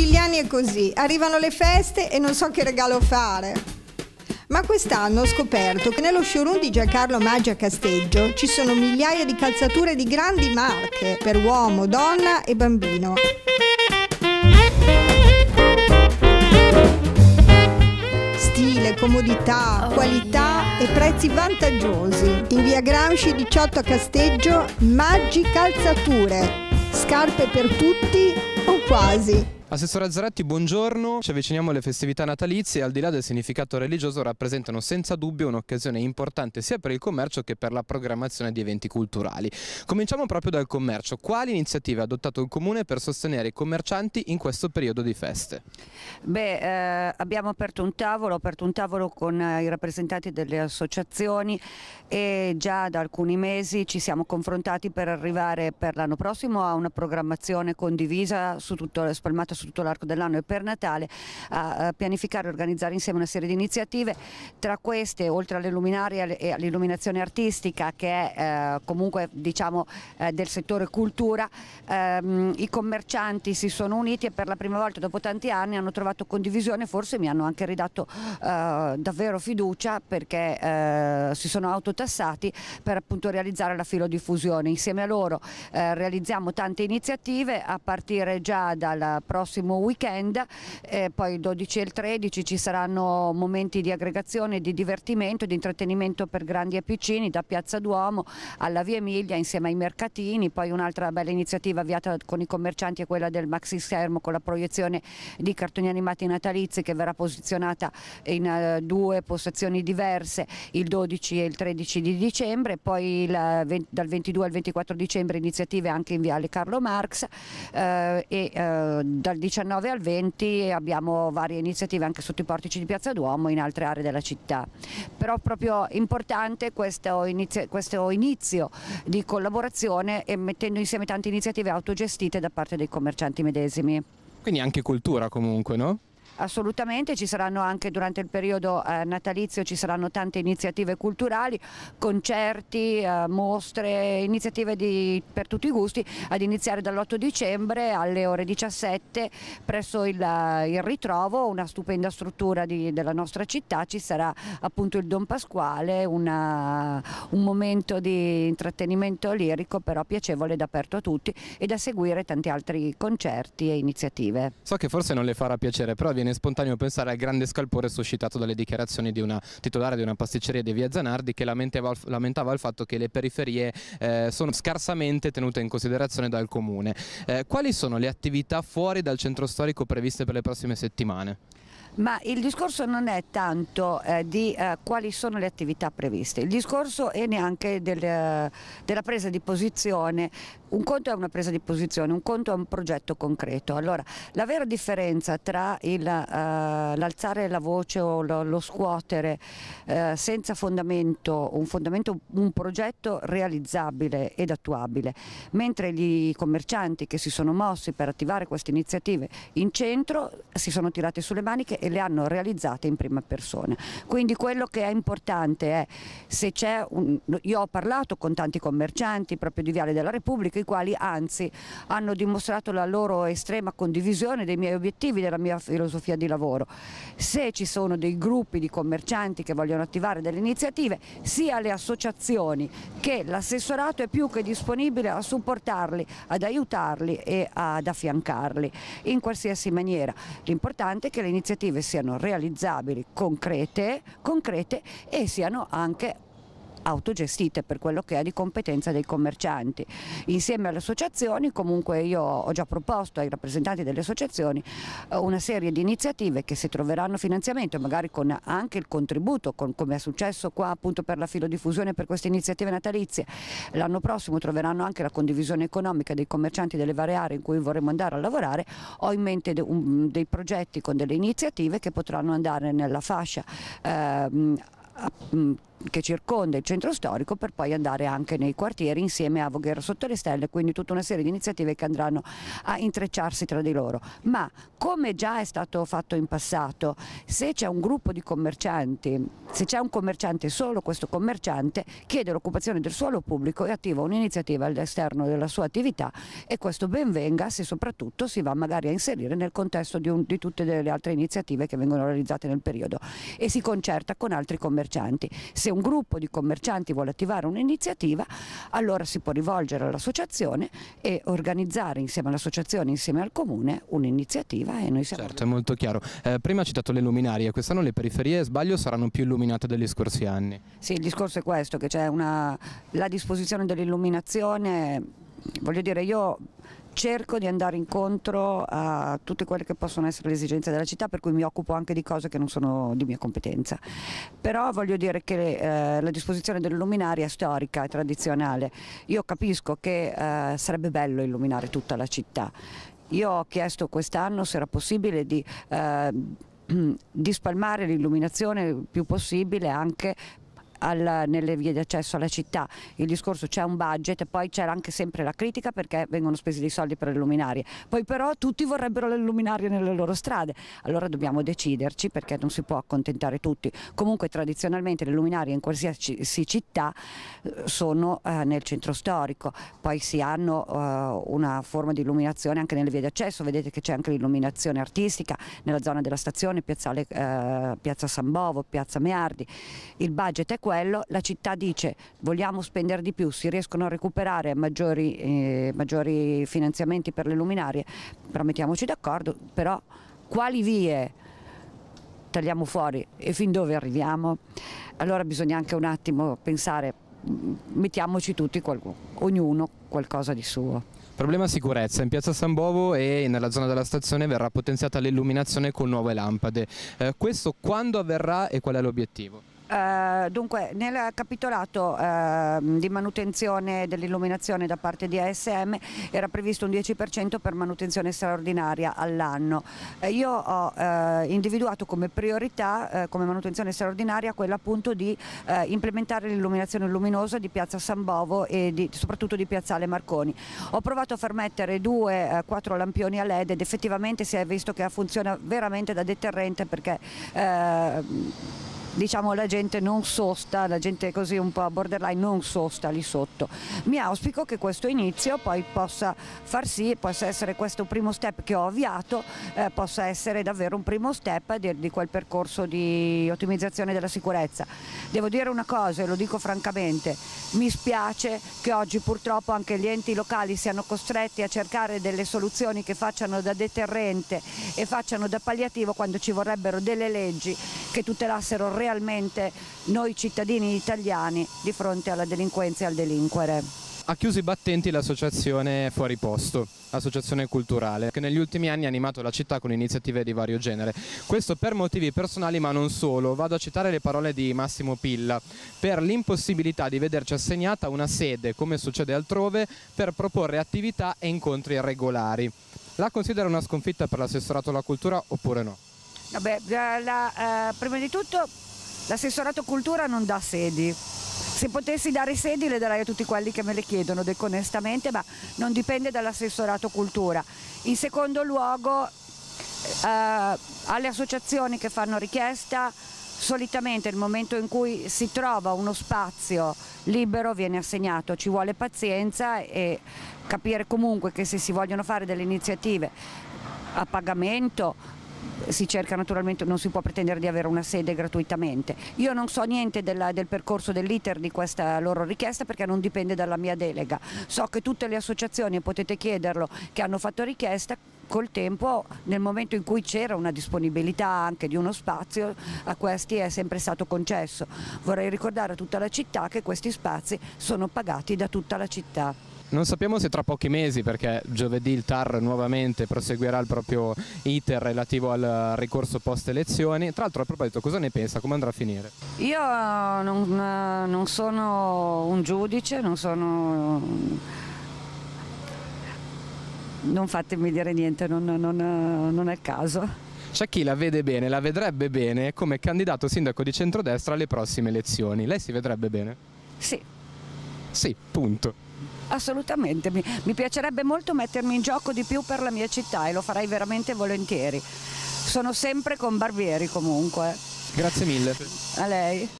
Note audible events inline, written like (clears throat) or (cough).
Tutti gli anni è così, arrivano le feste e non so che regalo fare. Ma quest'anno ho scoperto che nello showroom di Giancarlo Maggi a Casteggio ci sono migliaia di calzature di grandi marche per uomo, donna e bambino. Stile, comodità, qualità e prezzi vantaggiosi. In via Gramsci 18 a Casteggio, Maggi Calzature. Scarpe per tutti o quasi. Assessore Zaratti, buongiorno. Ci avviciniamo alle festività natalizie e al di là del significato religioso rappresentano senza dubbio un'occasione importante sia per il commercio che per la programmazione di eventi culturali. Cominciamo proprio dal commercio. Quali iniziative ha adottato il Comune per sostenere i commercianti in questo periodo di feste? Beh, eh, abbiamo aperto un tavolo, aperto un tavolo con eh, i rappresentanti delle associazioni e già da alcuni mesi ci siamo confrontati per arrivare per l'anno prossimo a una programmazione condivisa su tutto, spalmata tutto l'arco dell'anno e per Natale a pianificare e organizzare insieme una serie di iniziative, tra queste oltre alle luminarie e all'illuminazione artistica che è eh, comunque diciamo eh, del settore cultura, ehm, i commercianti si sono uniti e per la prima volta dopo tanti anni hanno trovato condivisione, forse mi hanno anche ridato eh, davvero fiducia perché si sono autotassati per appunto realizzare la filodiffusione. Insieme a loro realizziamo tante iniziative a partire già dal prossimo prossimo weekend, eh, poi il 12 e il 13 ci saranno momenti di aggregazione, di divertimento, di intrattenimento per grandi e piccini da Piazza Duomo alla Via Emilia insieme ai mercatini, poi un'altra bella iniziativa avviata con i commercianti è quella del maxi schermo con la proiezione di cartoni animati natalizi che verrà posizionata in uh, due postazioni diverse il 12 e il 13 di dicembre, poi il, dal 22 al 24 dicembre iniziative anche in Viale Carlo Marx eh, e eh, dal 19 al 20 abbiamo varie iniziative anche sotto i portici di Piazza Duomo e in altre aree della città. Però proprio importante questo inizio, questo inizio di collaborazione e mettendo insieme tante iniziative autogestite da parte dei commercianti medesimi. Quindi anche cultura comunque, no? Assolutamente, ci saranno anche durante il periodo eh, natalizio ci saranno tante iniziative culturali, concerti, eh, mostre, iniziative di, per tutti i gusti, ad iniziare dall'8 dicembre alle ore 17 presso il, il ritrovo, una stupenda struttura di, della nostra città, ci sarà appunto il Don Pasquale, una, un momento di intrattenimento lirico però piacevole ed aperto a tutti e da seguire tanti altri concerti e iniziative. So che forse non le farà piacere, però viene viene spontaneo pensare al grande scalpore suscitato dalle dichiarazioni di una titolare di una pasticceria di Via Zanardi che lamentava, lamentava il fatto che le periferie eh, sono scarsamente tenute in considerazione dal comune. Eh, quali sono le attività fuori dal centro storico previste per le prossime settimane? Ma il discorso non è tanto eh, di eh, quali sono le attività previste, il discorso è neanche del, eh, della presa di posizione. Un conto è una presa di posizione, un conto è un progetto concreto. Allora, la vera differenza tra eh, l'alzare la voce o lo, lo scuotere eh, senza fondamento un, fondamento, un progetto realizzabile ed attuabile, mentre gli commercianti che si sono mossi per attivare queste iniziative in centro si sono tirati sulle maniche e le hanno realizzate in prima persona. Quindi quello che è importante è se c'è un... io ho parlato con tanti commercianti proprio di Viale della Repubblica i quali anzi hanno dimostrato la loro estrema condivisione dei miei obiettivi, della mia filosofia di lavoro. Se ci sono dei gruppi di commercianti che vogliono attivare delle iniziative, sia le associazioni che l'assessorato è più che disponibile a supportarli, ad aiutarli e ad affiancarli in qualsiasi maniera. L'importante è che le iniziative iniziative siano realizzabili, concrete, concrete e siano anche autogestite per quello che è di competenza dei commercianti. Insieme alle associazioni comunque io ho già proposto ai rappresentanti delle associazioni eh, una serie di iniziative che se troveranno finanziamento magari con anche il contributo con, come è successo qua appunto per la filodiffusione per queste iniziative natalizie l'anno prossimo troveranno anche la condivisione economica dei commercianti delle varie aree in cui vorremmo andare a lavorare ho in mente de, un, dei progetti con delle iniziative che potranno andare nella fascia eh, che circonda il centro storico per poi andare anche nei quartieri insieme a Voghero sotto le stelle, quindi tutta una serie di iniziative che andranno a intrecciarsi tra di loro. Ma come già è stato fatto in passato, se c'è un gruppo di commercianti, se c'è un commerciante solo questo commerciante chiede l'occupazione del suolo pubblico e attiva un'iniziativa all'esterno della sua attività e questo ben venga se soprattutto si va magari a inserire nel contesto di, un, di tutte le altre iniziative che vengono realizzate nel periodo e si concerta con altri commercianti. Se un gruppo di commercianti vuole attivare un'iniziativa allora si può rivolgere all'associazione e organizzare insieme all'associazione, insieme al comune un'iniziativa e noi siamo... Certo, è molto chiaro. Eh, prima ha citato le luminarie, quest'anno le periferie, sbaglio, saranno più illuminate degli scorsi anni. Sì, il discorso è questo, che c'è una... la disposizione dell'illuminazione, voglio dire, io cerco di andare incontro a tutte quelle che possono essere le esigenze della città, per cui mi occupo anche di cose che non sono di mia competenza. Però voglio dire che eh, la disposizione del luminaria è storica, è tradizionale. Io capisco che eh, sarebbe bello illuminare tutta la città. Io ho chiesto quest'anno se era possibile di eh, (clears throat) di spalmare l'illuminazione il più possibile anche alla, nelle vie di accesso alla città. Il discorso c'è un budget e poi c'è anche sempre la critica perché vengono spesi dei soldi per le luminarie. Poi però tutti vorrebbero le luminarie nelle loro strade. Allora dobbiamo deciderci perché non si può accontentare tutti. Comunque tradizionalmente le luminarie in qualsiasi città eh, sono eh, nel centro storico. Poi si hanno eh, una forma di illuminazione anche nelle vie di accesso. Vedete che c'è anche l'illuminazione artistica nella zona della stazione, piazzale, eh, Piazza San Bovo, Piazza Meardi. Il budget è questo quello, la città dice vogliamo spendere di più, si riescono a recuperare maggiori, eh, maggiori finanziamenti per le luminarie, però mettiamoci d'accordo, però quali vie tagliamo fuori e fin dove arriviamo? Allora bisogna anche un attimo pensare, mettiamoci tutti, ognuno qualcosa di suo. Problema sicurezza, in piazza San Bovo e nella zona della stazione verrà potenziata l'illuminazione con nuove lampade. Eh, questo quando avverrà e qual è l'obiettivo? Eh, dunque nel capitolato eh, di manutenzione dell'illuminazione da parte di ASM era previsto un 10% per manutenzione straordinaria all'anno. Eh, io ho eh, individuato come priorità eh, come manutenzione straordinaria quella appunto di implementare l'illuminazione luminosa di piazza San Bovo e di, soprattutto di piazzale Marconi. Ho provato a far mettere due, quattro lampioni a LED ed effettivamente si è visto che funziona veramente da deterrente perché diciamo la gente non sosta, la gente così un po' borderline non sosta lì sotto. Mi auspico che questo inizio poi possa far sì, possa essere questo primo step che ho avviato, eh, possa essere davvero un primo step di, di quel percorso di ottimizzazione della sicurezza. Devo dire una cosa e lo dico francamente, mi spiace che oggi purtroppo anche gli enti locali siano costretti a cercare delle soluzioni che facciano da deterrente e facciano da palliativo quando ci vorrebbero delle leggi che tutelassero realmente noi cittadini italiani di fronte alla delinquenza e al delinquere. Ha chiuso i battenti l'associazione Fuori Posto, associazione culturale, che negli ultimi anni ha animato la città con iniziative di vario genere. Questo per motivi personali ma non solo. Vado a citare le parole di Massimo Pilla, per l'impossibilità di vederci assegnata una sede, come succede altrove, per proporre attività e incontri regolari. La considera una sconfitta per l'assessorato alla cultura oppure no? Vabbè, la, eh, prima di tutto l'assessorato cultura non dà sedi. Se potessi dare sedi le darei a tutti quelli che me le chiedono, dico onestamente, ma non dipende dall'assessorato cultura. In secondo luogo, eh, alle associazioni che fanno richiesta, solitamente nel momento in cui si trova uno spazio libero viene assegnato, ci vuole pazienza e capire comunque che se si vogliono fare delle iniziative a pagamento si cerca naturalmente, non si può pretendere di avere una sede gratuitamente. Io non so niente della, del percorso dell'iter di questa loro richiesta perché non dipende dalla mia delega. So che tutte le associazioni, potete chiederlo, che hanno fatto richiesta col tempo, nel momento in cui c'era una disponibilità anche di uno spazio, a questi è sempre stato concesso. Vorrei ricordare a tutta la città che questi spazi sono pagati da tutta la città. Non sappiamo se tra pochi mesi, perché giovedì il TAR nuovamente proseguirà il proprio iter relativo al ricorso post elezioni. Tra l'altro a proposito, cosa ne pensa? Come andrà a finire? Io non, non sono un giudice, non sono... Non fatemi dire niente, non, non, non è il caso. C'è chi la vede bene, la vedrebbe bene come candidato sindaco di centrodestra alle prossime elezioni. Lei si vedrebbe bene? Sì. Sì, punto. Assolutamente, mi, mi piacerebbe molto mettermi in gioco di più per la mia città e lo farei veramente volentieri. Sono sempre con Barbieri comunque. Grazie mille. A lei.